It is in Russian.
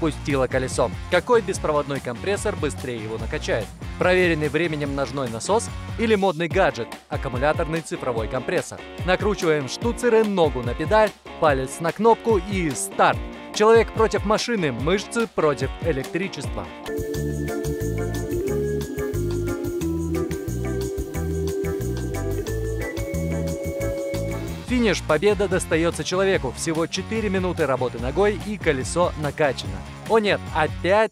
спустила колесо. Какой беспроводной компрессор быстрее его накачает? Проверенный временем ножной насос или модный гаджет – аккумуляторный цифровой компрессор. Накручиваем штуцеры, ногу на педаль, палец на кнопку и старт. Человек против машины, мышцы против электричества. Финиш победа достается человеку. Всего 4 минуты работы ногой и колесо накачано. О нет, опять